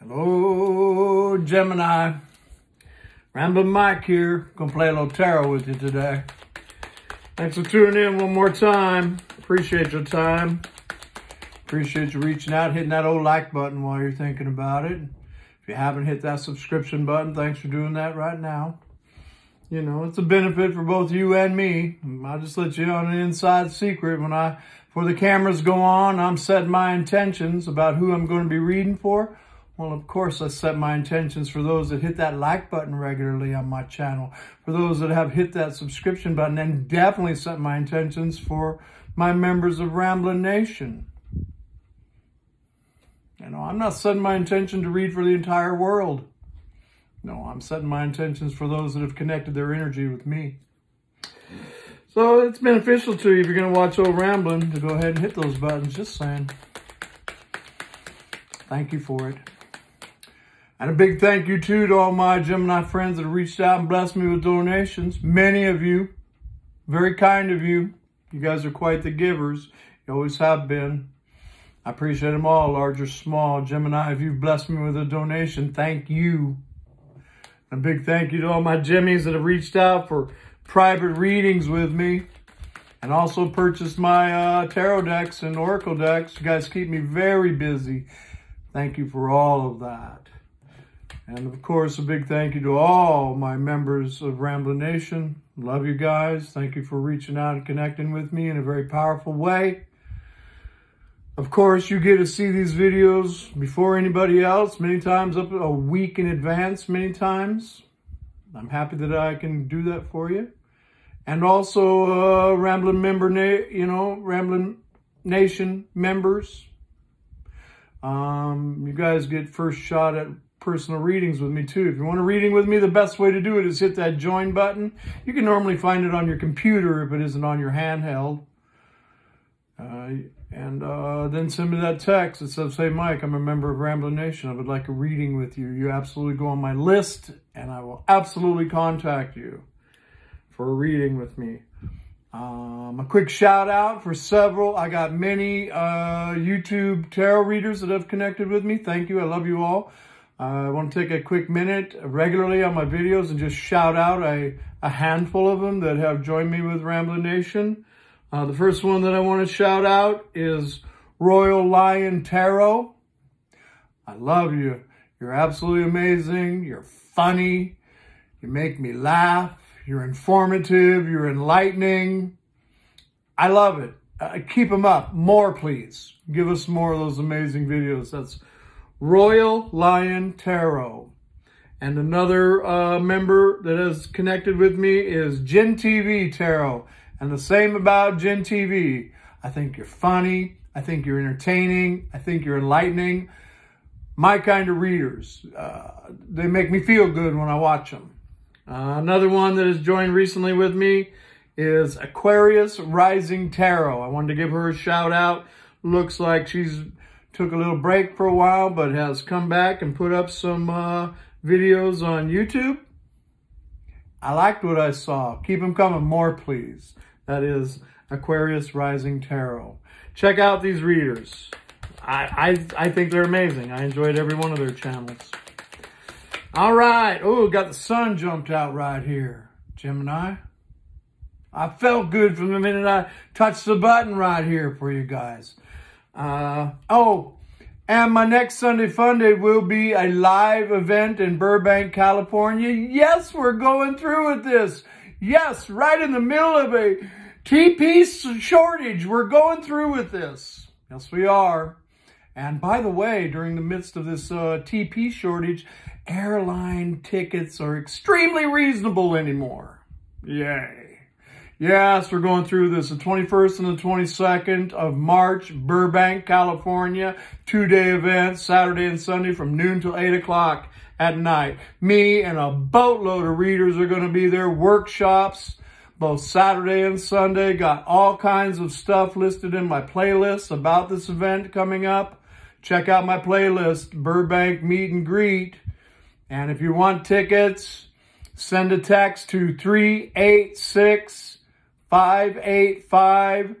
Hello, Gemini. Ramblin' Mike here. Gonna play a little tarot with you today. Thanks for tuning in one more time. Appreciate your time. Appreciate you reaching out, hitting that old like button while you're thinking about it. If you haven't hit that subscription button, thanks for doing that right now. You know, it's a benefit for both you and me. I'll just let you on an inside secret. When I, before the cameras go on, I'm setting my intentions about who I'm going to be reading for. Well, of course, I set my intentions for those that hit that like button regularly on my channel, for those that have hit that subscription button, and definitely set my intentions for my members of Ramblin' Nation. You know, I'm not setting my intention to read for the entire world. No, I'm setting my intentions for those that have connected their energy with me. So it's beneficial to you if you're going to watch old Ramblin' to go ahead and hit those buttons. Just saying. Thank you for it. And a big thank you too to all my Gemini friends that reached out and blessed me with donations. Many of you, very kind of you. You guys are quite the givers. You always have been. I appreciate them all, large or small. Gemini, if you've blessed me with a donation, thank you. A big thank you to all my Jimmies that have reached out for private readings with me and also purchased my uh, tarot decks and oracle decks. You guys keep me very busy. Thank you for all of that. And of course, a big thank you to all my members of Ramblin' Nation. Love you guys. Thank you for reaching out and connecting with me in a very powerful way. Of course, you get to see these videos before anybody else, many times up a week in advance, many times. I'm happy that I can do that for you. And also, uh, Ramblin' member, you know, Ramblin' Nation members. Um, you guys get first shot at personal readings with me too. If you want a reading with me, the best way to do it is hit that join button. You can normally find it on your computer if it isn't on your handheld. Uh, and uh, then send me that text that says, hey, Mike, I'm a member of Ramblin' Nation. I would like a reading with you. You absolutely go on my list and I will absolutely contact you for a reading with me. Um, a quick shout out for several. I got many uh, YouTube tarot readers that have connected with me. Thank you. I love you all. I want to take a quick minute regularly on my videos and just shout out a, a handful of them that have joined me with Ramblin' Nation. Uh, the first one that I want to shout out is Royal Lion Tarot. I love you. You're absolutely amazing. You're funny. You make me laugh. You're informative. You're enlightening. I love it. Uh, keep them up. More, please. Give us more of those amazing videos. That's Royal Lion Tarot. And another uh, member that has connected with me is Gen TV Tarot. And the same about Gen TV. I think you're funny. I think you're entertaining. I think you're enlightening. My kind of readers. Uh, they make me feel good when I watch them. Uh, another one that has joined recently with me is Aquarius Rising Tarot. I wanted to give her a shout out. Looks like she's took a little break for a while, but has come back and put up some uh, videos on YouTube. I liked what I saw. Keep them coming more, please. That is Aquarius Rising Tarot. Check out these readers. I, I, I think they're amazing. I enjoyed every one of their channels. All right. Oh, got the sun jumped out right here. Gemini. I felt good from the minute I touched the button right here for you guys. Uh, oh, and my next Sunday Funday will be a live event in Burbank, California. Yes, we're going through with this. Yes, right in the middle of a TP shortage. We're going through with this. Yes, we are. And by the way, during the midst of this uh, TP shortage, airline tickets are extremely reasonable anymore. Yay. Yes, we're going through this. The 21st and the 22nd of March, Burbank, California. Two-day event, Saturday and Sunday from noon till 8 o'clock at night. Me and a boatload of readers are going to be there. Workshops, both Saturday and Sunday. Got all kinds of stuff listed in my playlist about this event coming up. Check out my playlist, Burbank Meet and Greet. And if you want tickets, send a text to 386 585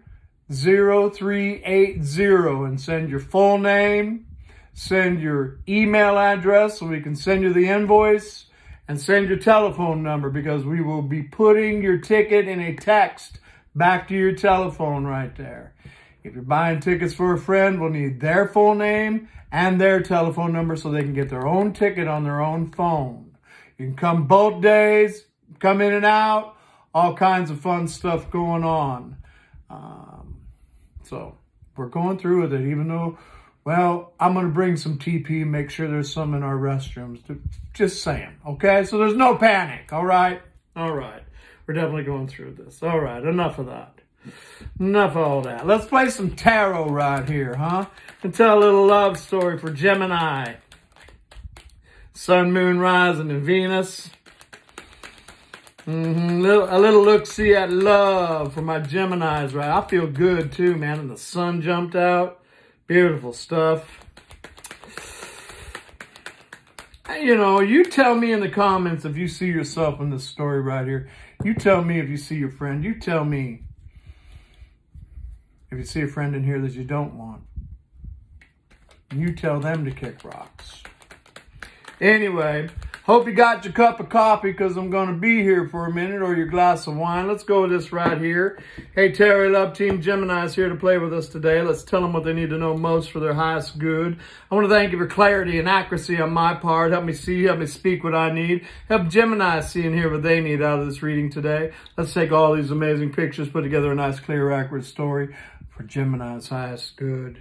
0380 and send your full name, send your email address so we can send you the invoice and send your telephone number because we will be putting your ticket in a text back to your telephone right there. If you're buying tickets for a friend, we'll need their full name and their telephone number so they can get their own ticket on their own phone. You can come both days, come in and out, all kinds of fun stuff going on. Um, so we're going through with it, even though, well, I'm going to bring some TP, make sure there's some in our restrooms. Just saying, okay? So there's no panic, all right? All right. We're definitely going through this. All right, enough of that. Enough of all that. Let's play some tarot right here, huh? And tell a little love story for Gemini. Sun, Moon, Rising, and Venus. Mm-hmm. Little, a little look-see at love for my Geminis, right? I feel good too, man. And the sun jumped out. Beautiful stuff. You know, you tell me in the comments if you see yourself in this story right here. You tell me if you see your friend. You tell me if you see a friend in here that you don't want. You tell them to kick rocks. Anyway, hope you got your cup of coffee because I'm going to be here for a minute or your glass of wine. Let's go with this right here. Hey, tarot Love Team Gemini is here to play with us today. Let's tell them what they need to know most for their highest good. I want to thank you for clarity and accuracy on my part. Help me see, help me speak what I need. Help Gemini see and hear what they need out of this reading today. Let's take all these amazing pictures, put together a nice, clear, accurate story for Gemini's highest good.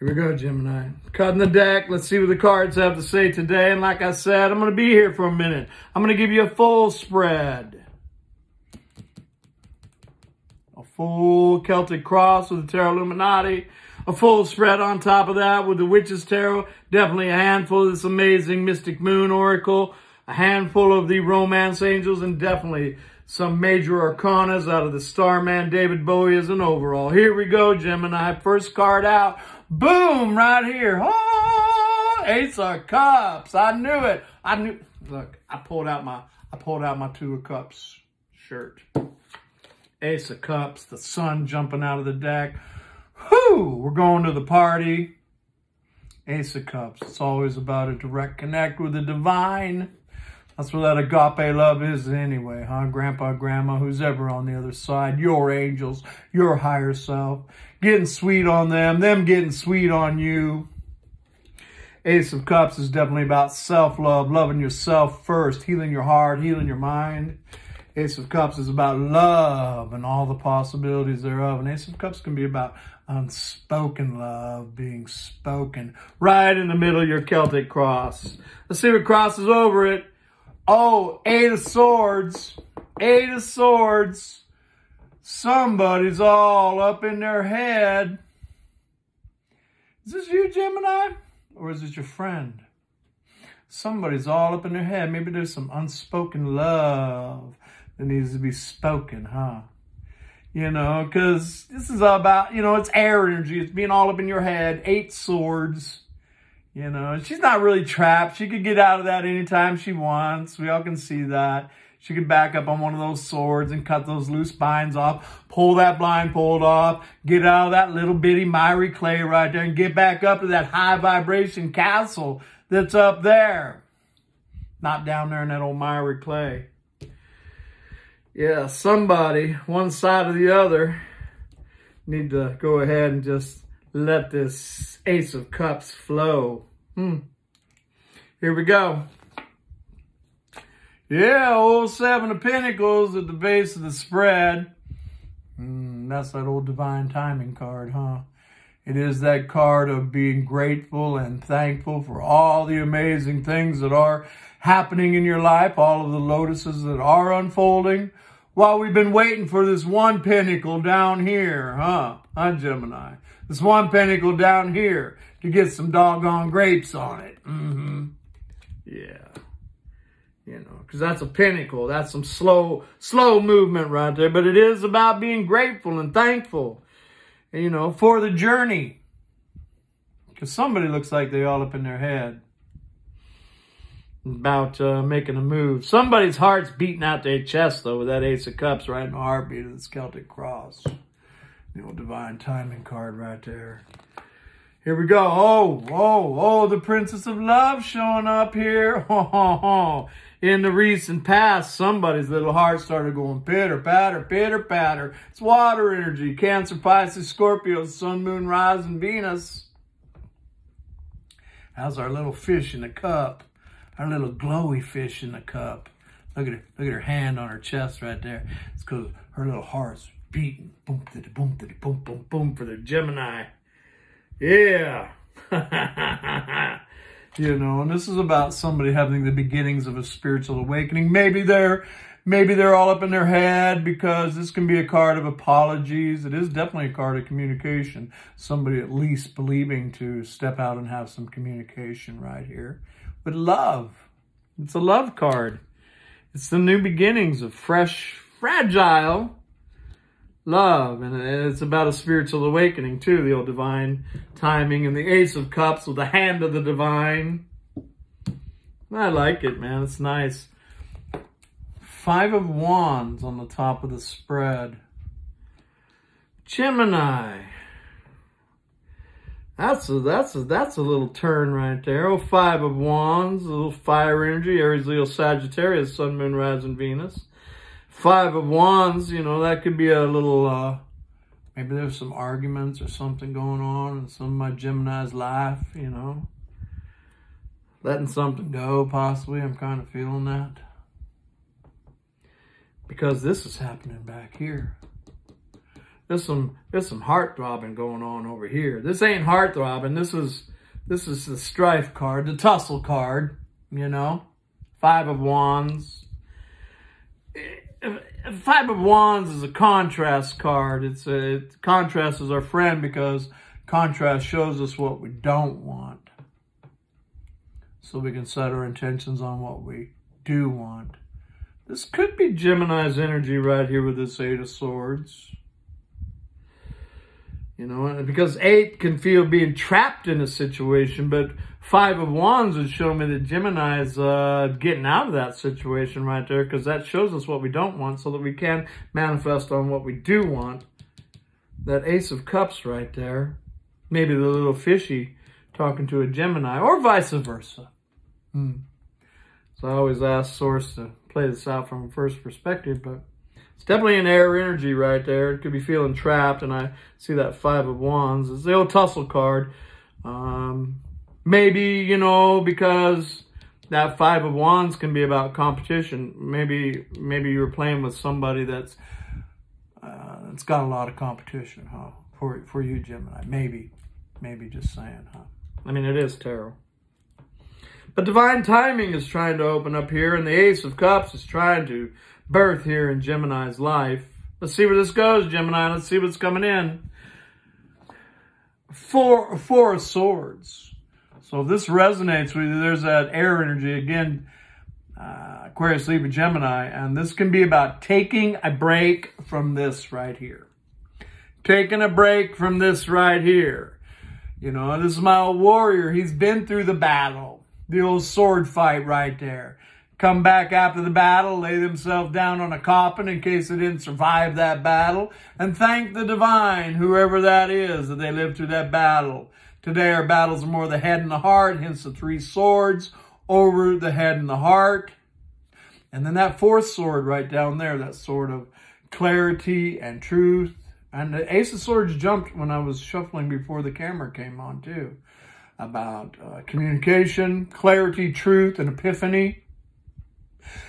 Here we go, Gemini. Cutting the deck. Let's see what the cards have to say today. And like I said, I'm going to be here for a minute. I'm going to give you a full spread. A full Celtic cross with the Tarot Illuminati. A full spread on top of that with the Witch's Tarot. Definitely a handful of this amazing Mystic Moon Oracle. A handful of the Romance Angels. And definitely some major arcanas out of the Starman David Bowie as an overall. Here we go, Gemini. First card out. Boom, right here. Oh, Ace of Cups. I knew it. I knew. Look, I pulled out my I pulled out my Two of Cups shirt. Ace of Cups, the sun jumping out of the deck. Whoo, we're going to the party. Ace of Cups. It's always about a direct connect with the divine. That's what that agape love is anyway, huh? Grandpa, grandma, who's ever on the other side, your angels, your higher self, getting sweet on them, them getting sweet on you. Ace of Cups is definitely about self-love, loving yourself first, healing your heart, healing your mind. Ace of Cups is about love and all the possibilities thereof. And Ace of Cups can be about unspoken love being spoken right in the middle of your Celtic cross. Let's see what crosses over it. Oh, Eight of Swords. Eight of Swords. Somebody's all up in their head. Is this you, Gemini? Or is it your friend? Somebody's all up in their head. Maybe there's some unspoken love that needs to be spoken, huh? You know, because this is about, you know, it's air energy. It's being all up in your head. Eight swords. You know, she's not really trapped. She could get out of that anytime she wants. We all can see that. She could back up on one of those swords and cut those loose binds off, pull that blindfold off, get out of that little bitty miry clay right there and get back up to that high vibration castle that's up there. Not down there in that old miry clay. Yeah, somebody, one side or the other, need to go ahead and just let this Ace of Cups flow. Hmm. Here we go. Yeah, old Seven of Pentacles at the base of the spread. Mm, that's that old Divine Timing card, huh? It is that card of being grateful and thankful for all the amazing things that are happening in your life, all of the lotuses that are unfolding, while we've been waiting for this one pentacle down here, huh? Huh, Gemini? This one pentacle down here to get some doggone grapes on it. Mm-hmm. Yeah. You know, because that's a pentacle. That's some slow, slow movement right there. But it is about being grateful and thankful, you know, for the journey. Because somebody looks like they all up in their head about uh, making a move. Somebody's heart's beating out their chest, though, with that Ace of Cups right in the heartbeat of the Celtic Cross. The old Divine Timing card right there. Here we go. Oh, oh, oh, the Princess of Love showing up here. Oh, oh, oh. In the recent past, somebody's little heart started going pitter patter, pitter patter. It's water energy. Cancer, Pisces, Scorpio, Sun, Moon, Rising, Venus. How's our little fish in the cup? Our little glowy fish in the cup. Look at her, look at her hand on her chest right there. It's because her little heart's beating. Boom, boom, boom, boom, boom, boom for the Gemini. Yeah. you know, and this is about somebody having the beginnings of a spiritual awakening. Maybe they're maybe they're all up in their head because this can be a card of apologies. It is definitely a card of communication. Somebody at least believing to step out and have some communication right here. But love. It's a love card. It's the new beginnings of fresh, fragile love. And it's about a spiritual awakening too, the old divine timing and the Ace of Cups with the hand of the divine. I like it, man. It's nice. Five of Wands on the top of the spread. Gemini. That's a, that's a, that's a little turn right there. Oh, five of Wands, a little fire energy, Aries, Leo, Sagittarius, Sun, Moon, Rising, Venus. Five of Wands, you know, that could be a little, uh, maybe there's some arguments or something going on in some of my Gemini's life, you know. Letting something go, possibly. I'm kind of feeling that. Because this is happening back here. There's some there's some heart throbbing going on over here. This ain't heart throbbing. This is this is the strife card, the tussle card, you know. Five of Wands. Five of Wands is a contrast card. It's a it, contrast is our friend because contrast shows us what we don't want. So we can set our intentions on what we do want. This could be Gemini's energy right here with this Eight of Swords. You know, because eight can feel being trapped in a situation, but five of wands would show me that Gemini is uh, getting out of that situation right there because that shows us what we don't want so that we can manifest on what we do want. That ace of cups right there, maybe the little fishy talking to a Gemini or vice versa. Hmm. So I always ask Source to play this out from a first perspective, but it's definitely an air energy right there. It could be feeling trapped, and I see that Five of Wands. It's the old tussle card. Um, maybe, you know, because that Five of Wands can be about competition. Maybe maybe you're playing with somebody that's uh, it's got a lot of competition, huh? For, for you, Gemini. Maybe. Maybe just saying, huh? I mean, it is tarot. But divine timing is trying to open up here, and the Ace of Cups is trying to birth here in Gemini's life. Let's see where this goes, Gemini. Let's see what's coming in. Four, four of Swords. So if this resonates with you, there's that air energy. Again, uh, Aquarius, Libra, Gemini. And this can be about taking a break from this right here. Taking a break from this right here. You know, this is my old warrior. He's been through the battle. The old sword fight right there come back after the battle, lay themselves down on a coffin in case they didn't survive that battle, and thank the divine, whoever that is, that they lived through that battle. Today our battles are more the head and the heart, hence the three swords over the head and the heart. And then that fourth sword right down there, that sword of clarity and truth. And the Ace of Swords jumped when I was shuffling before the camera came on too. About uh, communication, clarity, truth, and epiphany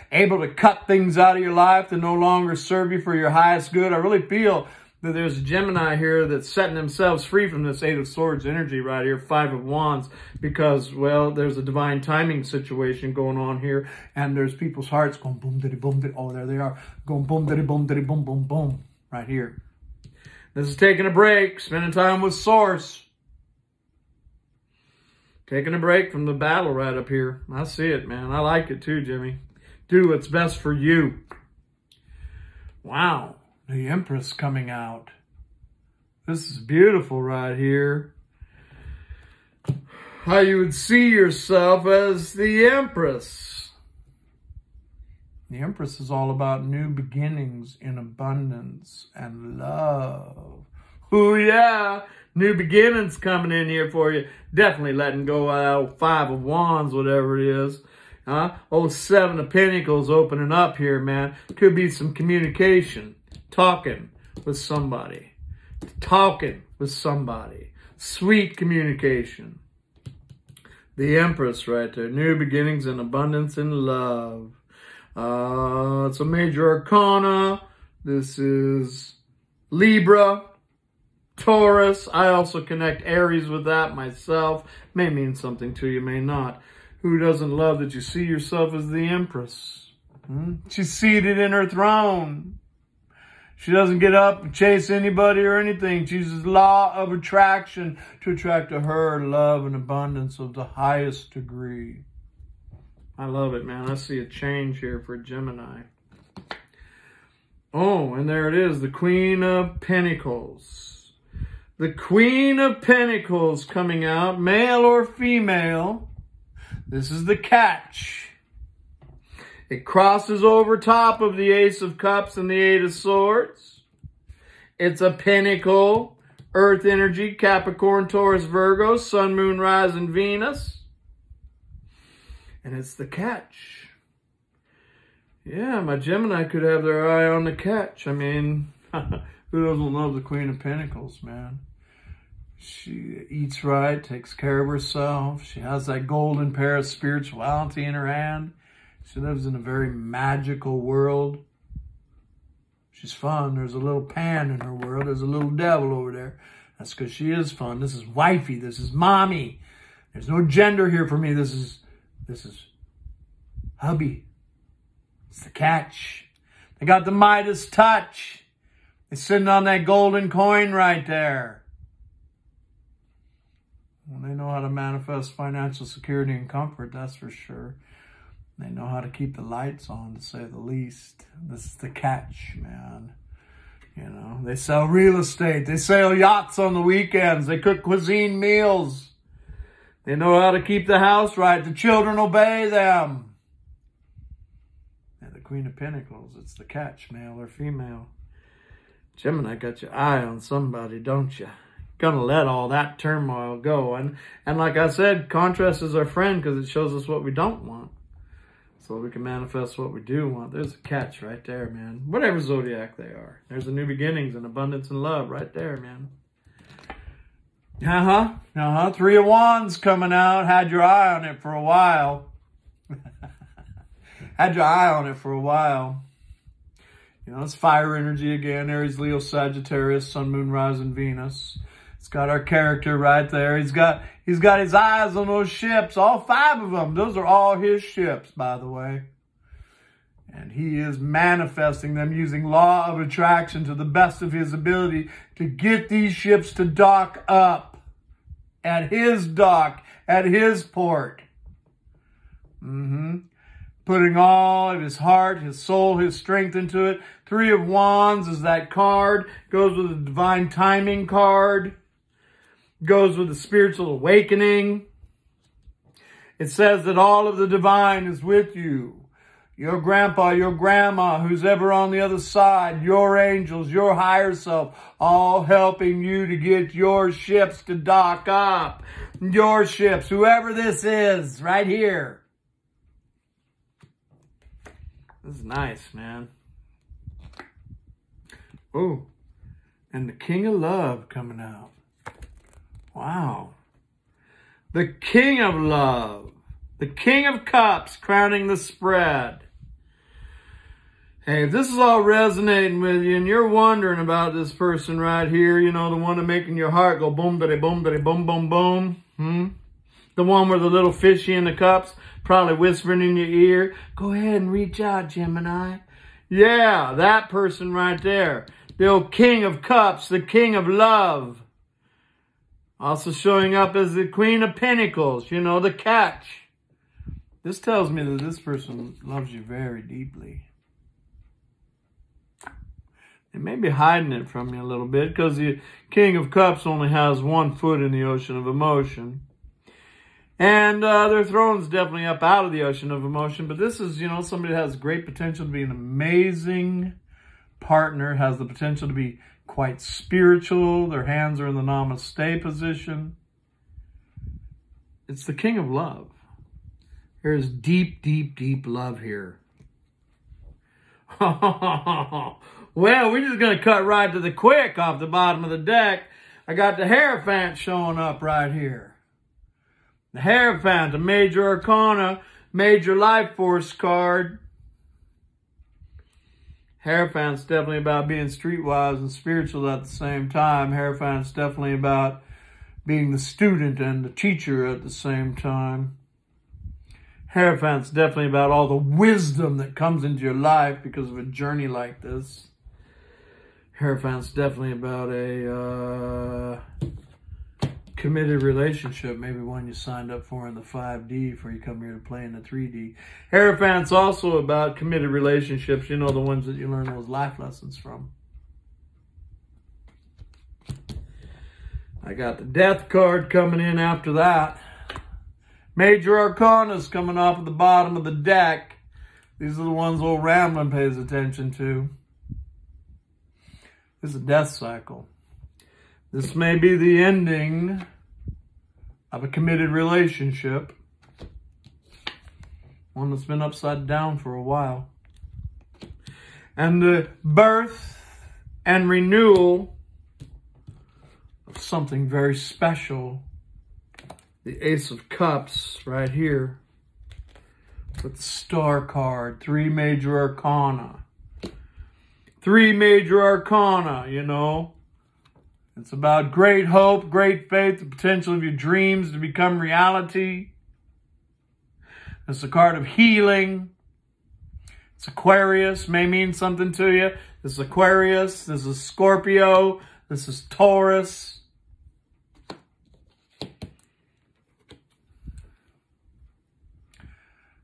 able to cut things out of your life that no longer serve you for your highest good. I really feel that there's a Gemini here that's setting themselves free from this Eight of Swords energy right here, Five of Wands, because, well, there's a divine timing situation going on here, and there's people's hearts going boom, diddy, boom, diddy. Oh, there they are, going boom, diddy, boom, diddy, boom, boom, boom, right here. This is taking a break, spending time with Source. Taking a break from the battle right up here. I see it, man. I like it too, Jimmy do what's best for you. Wow, the Empress coming out. This is beautiful right here. How you would see yourself as the Empress. The Empress is all about new beginnings in abundance and love. Ooh, yeah. New beginnings coming in here for you. Definitely letting go of five of wands, whatever it is. Huh? Oh, seven of pentacles opening up here, man. Could be some communication. Talking with somebody. Talking with somebody. Sweet communication. The Empress right there. New beginnings and abundance in love. Uh, it's a major arcana. This is Libra, Taurus. I also connect Aries with that myself. May mean something to you, may not. Who doesn't love that you see yourself as the Empress? Hmm? She's seated in her throne. She doesn't get up and chase anybody or anything. She uses law of attraction to attract to her love and abundance of the highest degree. I love it, man. I see a change here for Gemini. Oh, and there it is, the Queen of Pentacles. The Queen of Pentacles coming out, male or female. This is the catch. It crosses over top of the Ace of Cups and the Eight of Swords. It's a pentacle, Earth energy, Capricorn, Taurus, Virgo, Sun, Moon, Rise, and Venus. And it's the catch. Yeah, my Gemini could have their eye on the catch. I mean, who doesn't love the Queen of Pentacles, man? She eats right, takes care of herself. She has that golden pair of spirituality in her hand. She lives in a very magical world. She's fun. There's a little pan in her world. There's a little devil over there. That's because she is fun. This is wifey. This is mommy. There's no gender here for me. This is, this is hubby. It's the catch. They got the Midas touch. They're sitting on that golden coin right there. Well, they know how to manifest financial security and comfort, that's for sure. They know how to keep the lights on, to say the least. This is the catch, man. You know, they sell real estate. They sail yachts on the weekends. They cook cuisine meals. They know how to keep the house right. The children obey them. And the Queen of Pentacles, it's the catch, male or female. Gemini got your eye on somebody, don't you? Gonna let all that turmoil go. And, and like I said, contrast is our friend because it shows us what we don't want so we can manifest what we do want. There's a catch right there, man. Whatever zodiac they are. There's a new beginnings and abundance and love right there, man. Uh-huh. Uh-huh. Three of Wands coming out. Had your eye on it for a while. Had your eye on it for a while. You know, it's fire energy again. Aries, Leo, Sagittarius, Sun, Moon, Rising, Venus. Got our character right there. He's got he's got his eyes on those ships, all five of them. Those are all his ships, by the way. And he is manifesting them using law of attraction to the best of his ability to get these ships to dock up at his dock, at his port. Mm-hmm. Putting all of his heart, his soul, his strength into it. Three of Wands is that card. Goes with the divine timing card goes with the spiritual awakening. It says that all of the divine is with you. Your grandpa, your grandma, who's ever on the other side, your angels, your higher self, all helping you to get your ships to dock up. Your ships, whoever this is, right here. This is nice, man. Oh, and the King of Love coming out. Wow. The King of Love. The King of Cups crowning the spread. Hey, if this is all resonating with you and you're wondering about this person right here, you know, the one making your heart go boom, da boom, da boom, boom, boom. Hmm? The one with the little fishy in the cups, probably whispering in your ear. Go ahead and reach out, Gemini. Yeah, that person right there. The old King of Cups, the King of Love. Also showing up as the Queen of Pentacles, you know, the catch. This tells me that this person loves you very deeply. They may be hiding it from you a little bit because the King of Cups only has one foot in the ocean of emotion. And uh, their throne's definitely up out of the ocean of emotion. But this is, you know, somebody that has great potential to be an amazing partner, has the potential to be quite spiritual. Their hands are in the namaste position. It's the king of love. There's deep, deep, deep love here. well, we're just going to cut right to the quick off the bottom of the deck. I got the Hierophant showing up right here. The Hierophant, a major arcana, major life force card. Hierophant's definitely about being streetwise and spiritual at the same time. Hierophant's definitely about being the student and the teacher at the same time. Hierophant's definitely about all the wisdom that comes into your life because of a journey like this. Hierophant's definitely about a uh, committed relationship, maybe one you signed up for in the 5D before you come here to play in the 3D. Hierophant's also about committed relationships, you know, the ones that you learn those life lessons from. I got the death card coming in after that. Major Arcana's coming off at the bottom of the deck. These are the ones old Ramblin pays attention to. This is a death cycle. This may be the ending of a committed relationship. One that's been upside down for a while. And the birth and renewal of something very special. The Ace of Cups right here with the Star card, three major arcana. Three major arcana, you know. It's about great hope, great faith, the potential of your dreams to become reality. It's a card of healing. It's Aquarius, may mean something to you. This is Aquarius, this is Scorpio, this is Taurus.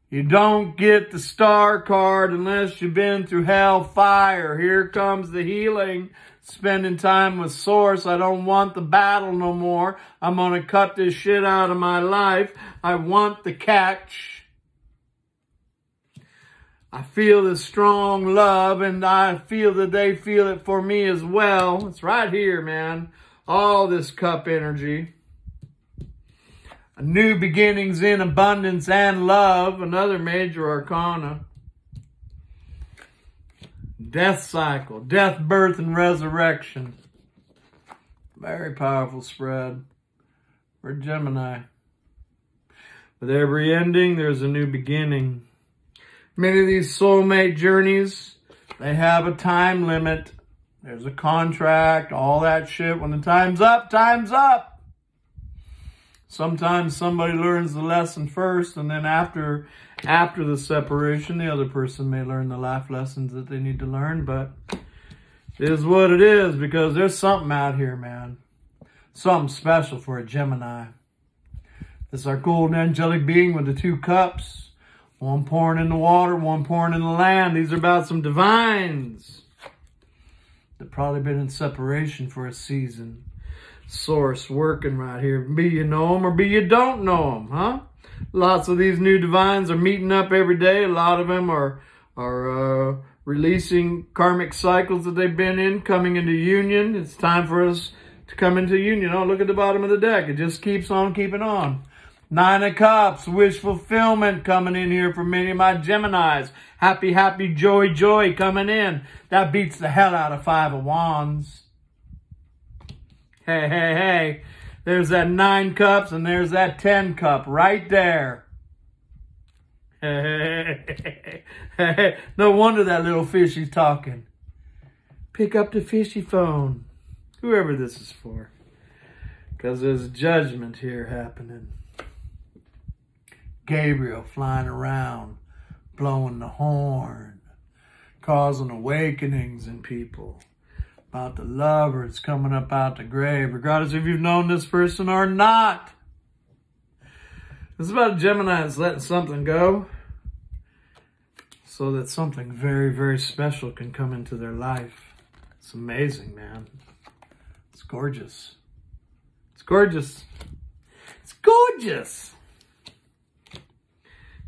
You don't get the star card unless you've been through hell fire. Here comes the healing. Spending time with source. I don't want the battle no more. I'm going to cut this shit out of my life. I want the catch. I feel the strong love and I feel that they feel it for me as well. It's right here, man. All this cup energy new beginnings in abundance and love, another major arcana. Death cycle, death, birth, and resurrection. Very powerful spread for Gemini. With every ending, there's a new beginning. Many of these soulmate journeys, they have a time limit. There's a contract, all that shit. When the time's up, time's up. Sometimes somebody learns the lesson first, and then after after the separation, the other person may learn the life lessons that they need to learn. But is what it is because there's something out here, man. Something special for a Gemini. It's our golden angelic being with the two cups. One pouring in the water, one pouring in the land. These are about some divines that probably been in separation for a season source working right here. Be you know them or be you don't know them, huh? Lots of these new divines are meeting up every day. A lot of them are, are uh, releasing karmic cycles that they've been in, coming into union. It's time for us to come into union. Oh, look at the bottom of the deck. It just keeps on keeping on. Nine of Cups, wish fulfillment coming in here for many of my Geminis. Happy, happy, joy, joy coming in. That beats the hell out of Five of Wands. Hey, hey, hey. There's that nine cups and there's that 10 cup right there. No wonder that little fishy's talking. Pick up the fishy phone. Whoever this is for. Because there's judgment here happening. Gabriel flying around, blowing the horn, causing awakenings in people about the lovers coming up out the grave, regardless if you've known this person or not. It's about a Gemini that's letting something go so that something very, very special can come into their life. It's amazing, man. It's gorgeous. It's gorgeous. It's gorgeous.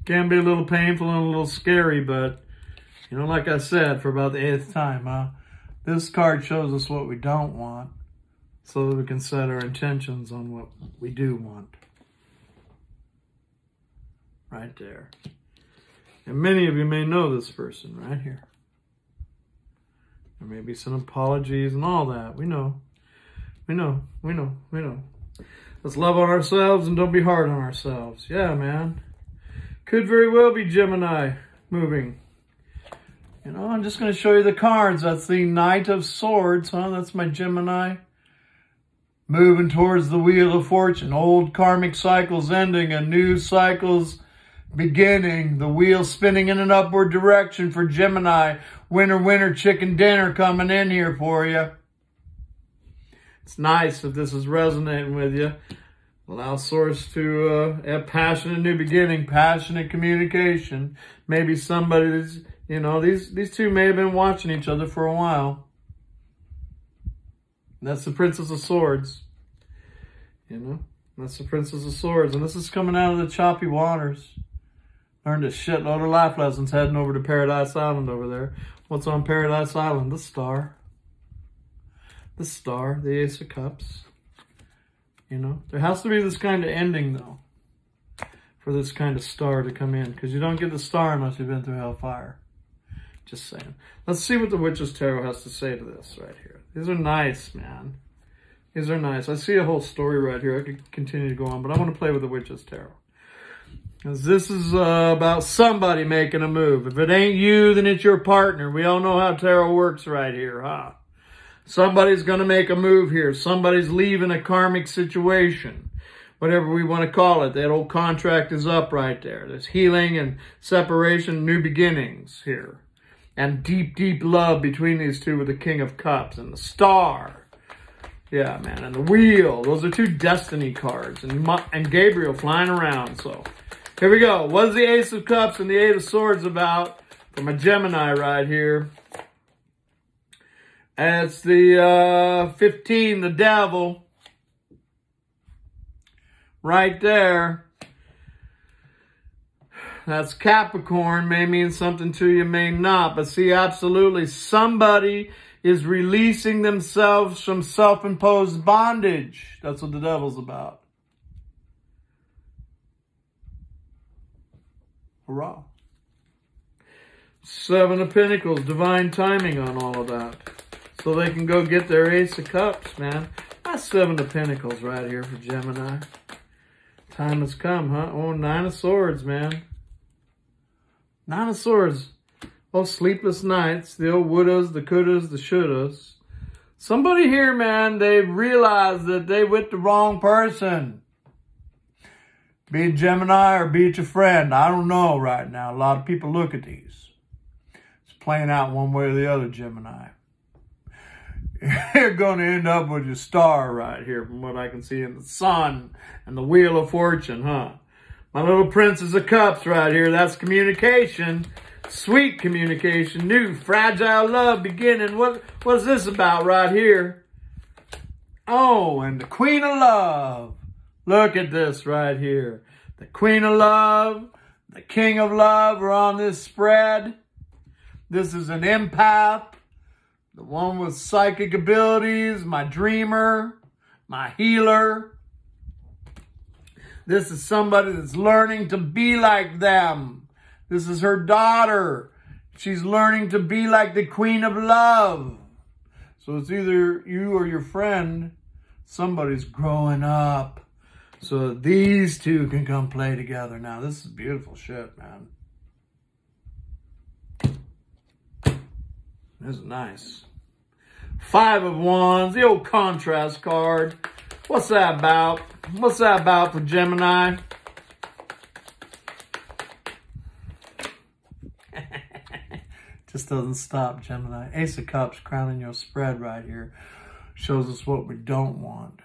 Can be a little painful and a little scary, but, you know, like I said, for about the eighth time, huh? This card shows us what we don't want so that we can set our intentions on what we do want. Right there. And many of you may know this person right here. There may be some apologies and all that. We know. We know. We know. We know. Let's love on ourselves and don't be hard on ourselves. Yeah, man. Could very well be Gemini moving. You know, I'm just going to show you the cards. That's the Knight of Swords, huh? That's my Gemini. Moving towards the Wheel of Fortune. Old karmic cycles ending and new cycles beginning. The wheel spinning in an upward direction for Gemini. Winter, winter chicken dinner coming in here for you. It's nice if this is resonating with you. Allow source to uh, have passionate new beginning, passionate communication. Maybe somebody that's, you know, these, these two may have been watching each other for a while. That's the Princess of Swords. You know, that's the Princess of Swords. And this is coming out of the choppy waters. Learned a shitload of life lessons heading over to Paradise Island over there. What's on Paradise Island? The star. The star, the Ace of Cups. You know, there has to be this kind of ending, though, for this kind of star to come in. Because you don't get the star unless you've been through hellfire. Just saying. Let's see what the Witch's Tarot has to say to this right here. These are nice, man. These are nice. I see a whole story right here. I could continue to go on, but I want to play with the Witch's Tarot. Because this is uh, about somebody making a move. If it ain't you, then it's your partner. We all know how tarot works right here, huh? Somebody's going to make a move here. Somebody's leaving a karmic situation. Whatever we want to call it. That old contract is up right there. There's healing and separation, new beginnings here. And deep, deep love between these two with the King of Cups and the Star. Yeah, man. And the Wheel. Those are two destiny cards. And, and Gabriel flying around, so... Here we go. What's the Ace of Cups and the Eight of Swords about? From a Gemini right here. And it's the uh, 15, the Devil. Right there. That's Capricorn. May mean something to you, may not. But see, absolutely, somebody is releasing themselves from self-imposed bondage. That's what the devil's about. Hurrah. Seven of Pentacles, divine timing on all of that. So they can go get their Ace of Cups, man. That's Seven of Pentacles right here for Gemini. Time has come, huh? Oh, Nine of Swords, man. Nine of Swords. Oh, sleepless nights, the old wouldas, the couldas, the shouldas. Somebody here, man, they realized that they with the wrong person. Be it Gemini or be it your friend. I don't know right now. A lot of people look at these. It's playing out one way or the other, Gemini. You're going to end up with your star right here from what I can see in the sun and the wheel of fortune, huh? My little princess of cups right here. That's communication. Sweet communication. New fragile love beginning. What, what's this about right here? Oh, and the queen of love. Look at this right here. The Queen of Love, the King of Love are on this spread. This is an empath, the one with psychic abilities, my dreamer, my healer. This is somebody that's learning to be like them. This is her daughter. She's learning to be like the Queen of Love. So it's either you or your friend. Somebody's growing up. So these two can come play together. Now, this is beautiful shit, man. This is nice. Five of Wands, the old contrast card. What's that about? What's that about for Gemini? Just doesn't stop, Gemini. Ace of Cups crowning your spread right here. Shows us what we don't want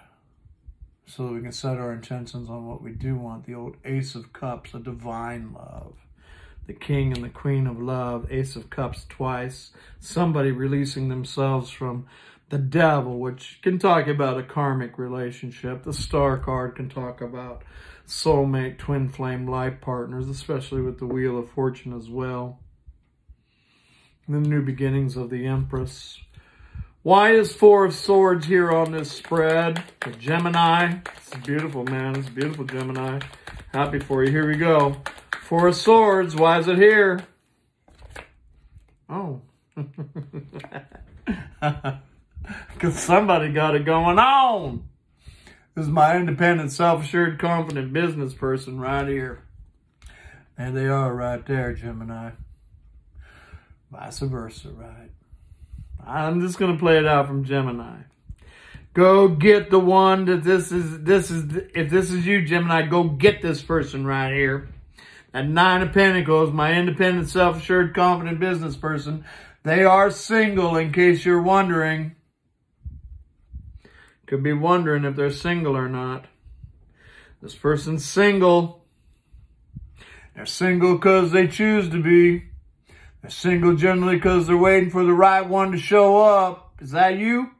so that we can set our intentions on what we do want. The old Ace of Cups, a divine love. The King and the Queen of Love, Ace of Cups twice. Somebody releasing themselves from the devil, which can talk about a karmic relationship. The star card can talk about soulmate, twin flame life partners, especially with the Wheel of Fortune as well. The new beginnings of the Empress. Why is Four of Swords here on this spread? The Gemini. It's beautiful, man. It's beautiful, Gemini. Happy for you. Here we go. Four of Swords. Why is it here? Oh. Because somebody got it going on. This is my independent, self-assured, confident business person right here. And they are right there, Gemini. Vice versa, right? I'm just going to play it out from Gemini. Go get the one that this is, this is, if this is you, Gemini, go get this person right here. At Nine of Pentacles, my independent, self-assured, confident business person, they are single in case you're wondering. Could be wondering if they're single or not. This person's single. They're single because they choose to be. They're single generally because they're waiting for the right one to show up. Is that you?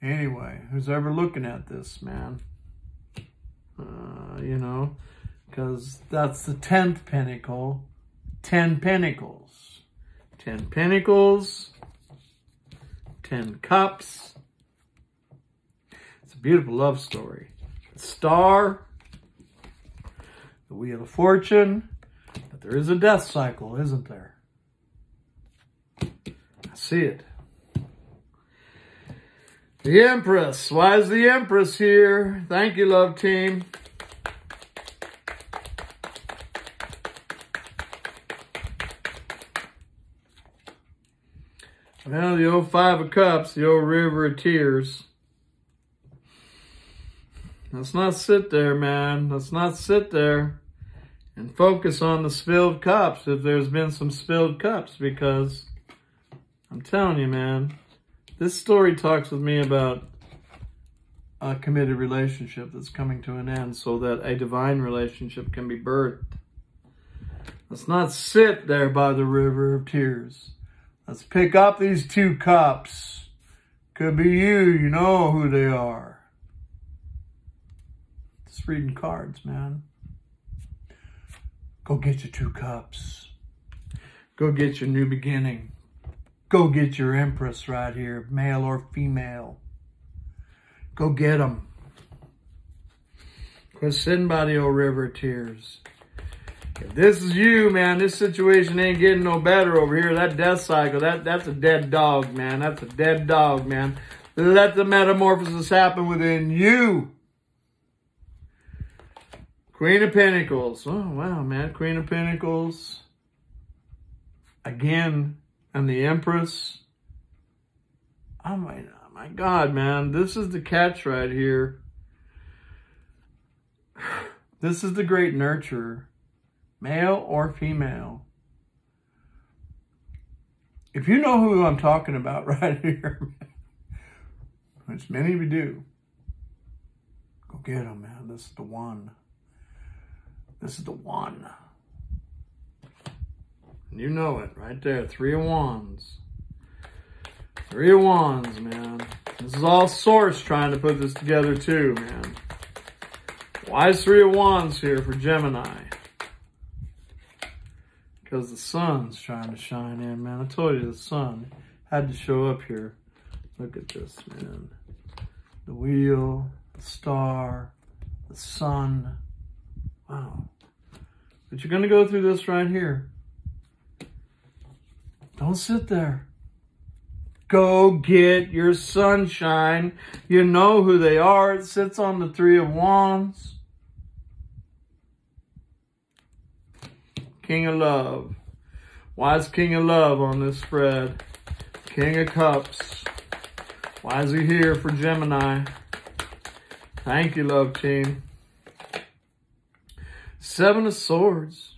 Anyway, who's ever looking at this, man? Uh, you know, because that's the 10th pentacle. 10 pentacles. 10 pentacles. 10 cups. Beautiful love story. Star. The Wheel of Fortune. But there is a death cycle, isn't there? I see it. The Empress. Why is the Empress here? Thank you, love team. Now the old Five of Cups, the old River of Tears. Let's not sit there, man. Let's not sit there and focus on the spilled cups if there's been some spilled cups because I'm telling you, man, this story talks with me about a committed relationship that's coming to an end so that a divine relationship can be birthed. Let's not sit there by the river of tears. Let's pick up these two cups. Could be you, you know who they are. Reading cards, man. Go get your two cups. Go get your new beginning. Go get your empress right here, male or female. Go get them. Quit sitting by the old river of tears. If this is you, man, this situation ain't getting no better over here. That death cycle, that, that's a dead dog, man. That's a dead dog, man. Let the metamorphosis happen within you. Queen of Pentacles. Oh, wow, man. Queen of Pentacles. Again. And the Empress. Oh, my, oh my God, man. This is the catch right here. This is the great nurturer. Male or female. If you know who I'm talking about right here, which many of you do, go get them, man. This is the one. This is the one. You know it right there. Three of Wands. Three of Wands, man. This is all Source trying to put this together too, man. Why is Three of Wands here for Gemini? Because the sun's trying to shine in, man. I told you the sun had to show up here. Look at this, man. The wheel, the star, the sun. Wow. But you're going to go through this right here. Don't sit there. Go get your sunshine. You know who they are. It sits on the Three of Wands. King of Love. Why is King of Love on this spread? King of Cups. Why is he here for Gemini? Thank you, love team. Seven of Swords.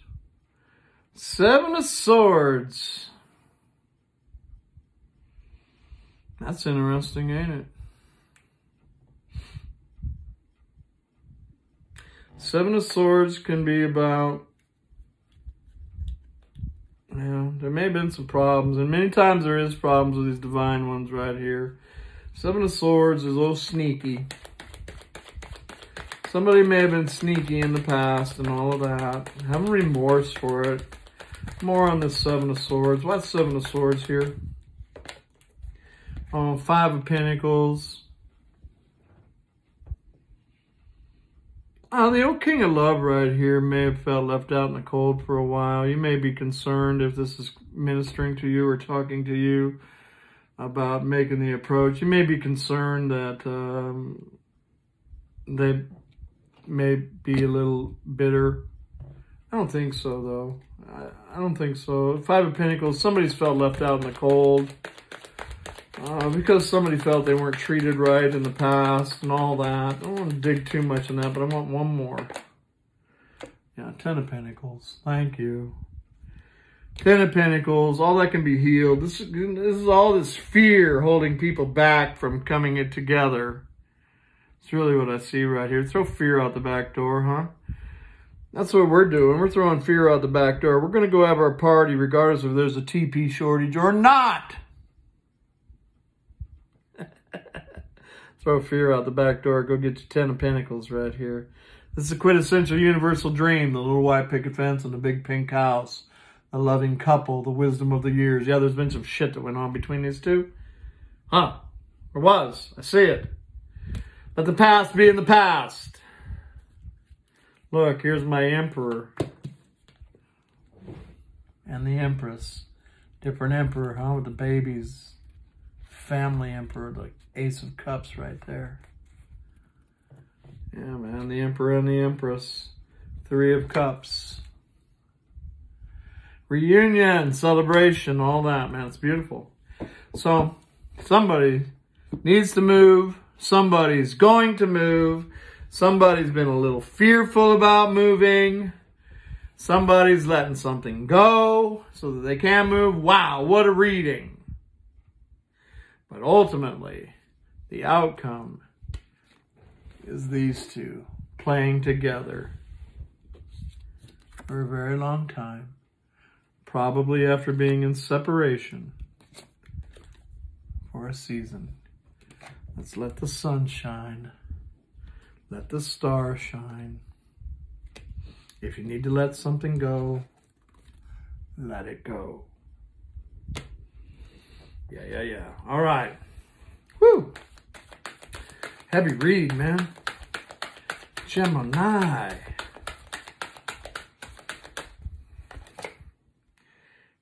Seven of Swords. That's interesting, ain't it? Seven of Swords can be about, yeah, there may have been some problems, and many times there is problems with these divine ones right here. Seven of Swords is a little sneaky. Somebody may have been sneaky in the past and all of that. Having remorse for it. More on the Seven of Swords. What's Seven of Swords here? Oh, Five of Pentacles. Oh, the old King of Love right here may have felt left out in the cold for a while. You may be concerned if this is ministering to you or talking to you about making the approach. You may be concerned that um, they may be a little bitter. I don't think so, though. I, I don't think so. Five of Pentacles, somebody's felt left out in the cold. Uh, because somebody felt they weren't treated right in the past and all that. I don't want to dig too much in that, but I want one more. Yeah, Ten of Pentacles. Thank you. Ten of Pentacles, all that can be healed. This, this is all this fear holding people back from coming it together. It's really what I see right here. Throw fear out the back door, huh? That's what we're doing. We're throwing fear out the back door. We're going to go have our party regardless if there's a TP shortage or not. Throw fear out the back door. Go get your Ten of Pentacles right here. This is a quintessential universal dream. The little white picket fence and the big pink house. A loving couple. The wisdom of the years. Yeah, there's been some shit that went on between these two. Huh. There was. I see it. Let the past be in the past. Look, here's my emperor. And the empress. Different emperor, huh? With the babies. Family emperor. Like Ace of Cups right there. Yeah, man, the Emperor and the Empress. Three of Cups. Reunion, celebration, all that, man. It's beautiful. So, somebody needs to move. Somebody's going to move. Somebody's been a little fearful about moving. Somebody's letting something go so that they can move. Wow, what a reading. But ultimately, the outcome is these two playing together for a very long time, probably after being in separation for a season. Let's let the sun shine. Let the star shine. If you need to let something go, let it go. Yeah, yeah, yeah. All right. Woo! Heavy read, man. Gemini.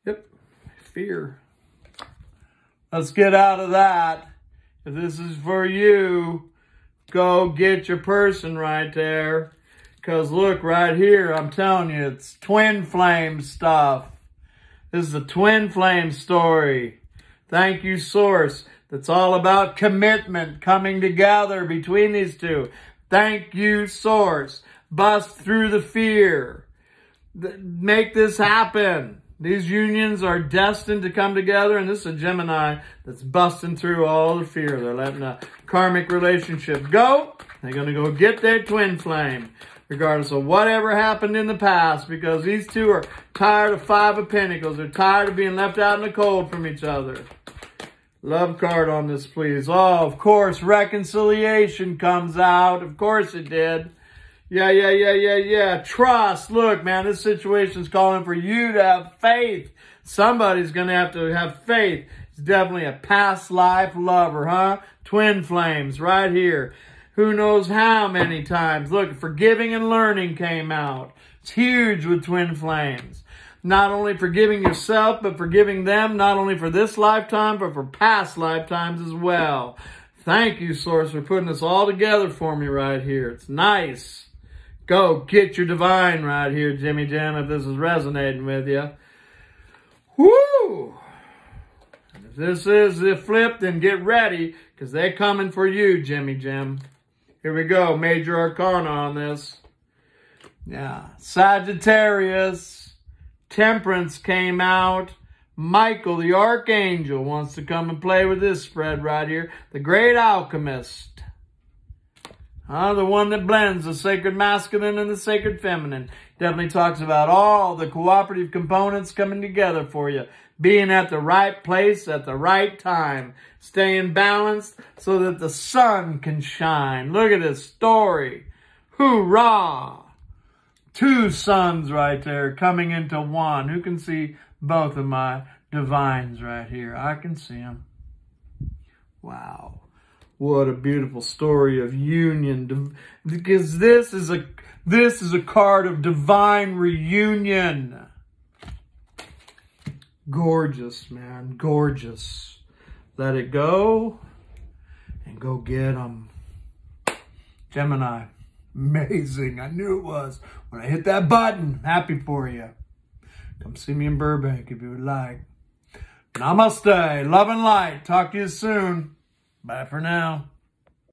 Yep. Fear. Let's get out of that. This is for you, go get your person right there. Because look right here, I'm telling you, it's twin flame stuff. This is a twin flame story. Thank you, Source. That's all about commitment coming together between these two. Thank you, Source. Bust through the fear. Make this happen. These unions are destined to come together, and this is a Gemini that's busting through all the fear. They're letting a karmic relationship go. They're going to go get their twin flame, regardless of whatever happened in the past, because these two are tired of Five of Pentacles. They're tired of being left out in the cold from each other. Love card on this, please. Oh, of course, reconciliation comes out. Of course it did. Yeah, yeah, yeah, yeah, yeah. Trust. Look, man, this situation's calling for you to have faith. Somebody's going to have to have faith. It's definitely a past life lover, huh? Twin flames right here. Who knows how many times. Look, forgiving and learning came out. It's huge with twin flames not only forgiving yourself, but forgiving them, not only for this lifetime, but for past lifetimes as well. Thank you, Source, for putting this all together for me right here. It's nice. Go get your divine right here, Jimmy Jam, if this is resonating with you. Woo! If this is the flip, then get ready, because they're coming for you, Jimmy Jim. Here we go, major arcana on this. Yeah, Sagittarius. Temperance came out. Michael, the Archangel, wants to come and play with this spread right here. The Great Alchemist. Uh, the one that blends the sacred masculine and the sacred feminine. Definitely talks about all the cooperative components coming together for you. Being at the right place at the right time. Staying balanced so that the sun can shine. Look at this story. Hoorah! two suns right there coming into one. Who can see both of my divines right here? I can see them. Wow. What a beautiful story of union. Because this is a this is a card of divine reunion. Gorgeous, man. Gorgeous. Let it go and go get them. Gemini. Amazing. I knew it was. When I hit that button, happy for you. Come see me in Burbank if you would like. Namaste. Love and light. Talk to you soon. Bye for now.